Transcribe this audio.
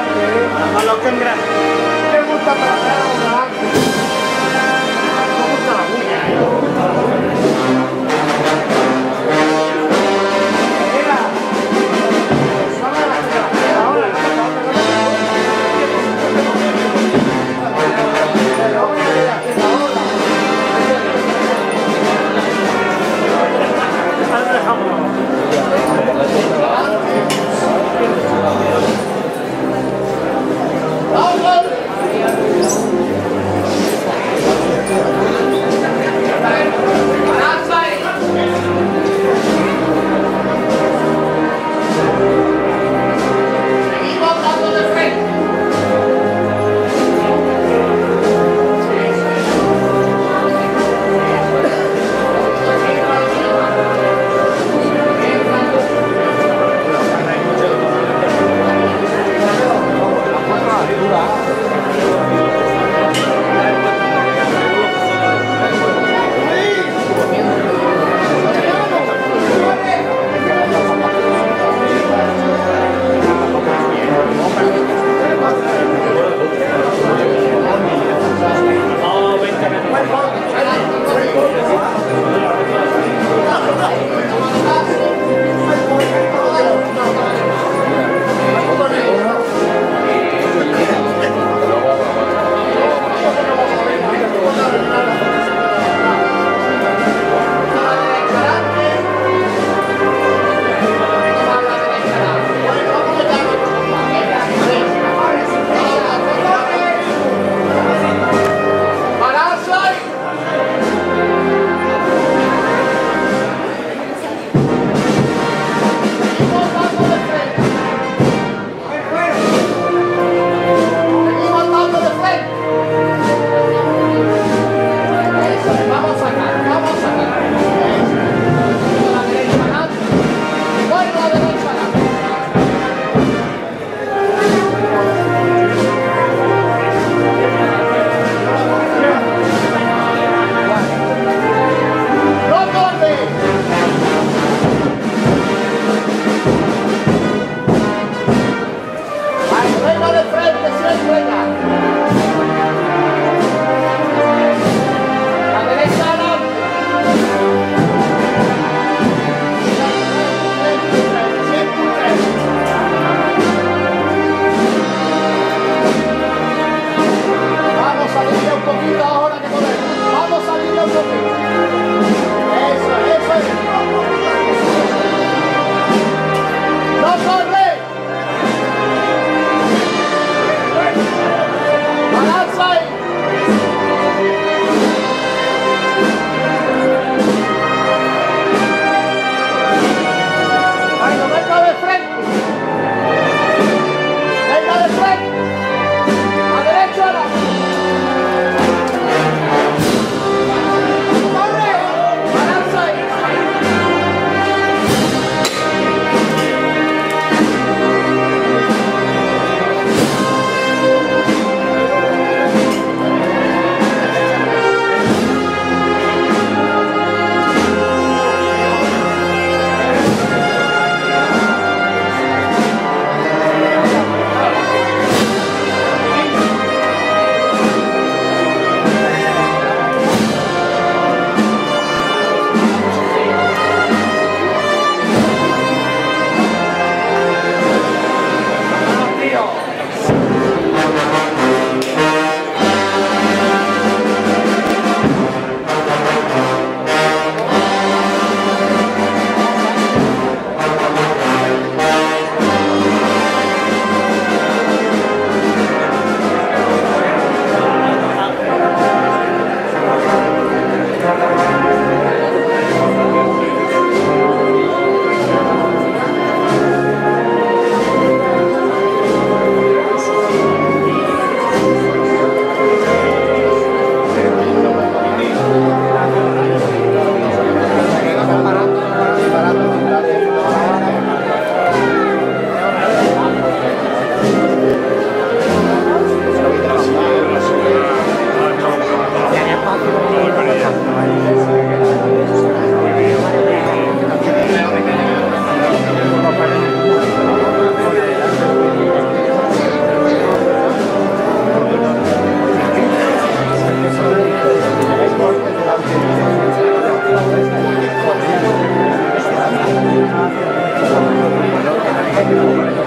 ¿eh? No lo tendrá. Gusta para nada. Lord.